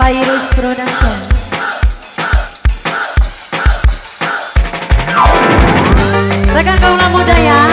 Virus Production. Rekan kaum muda ya.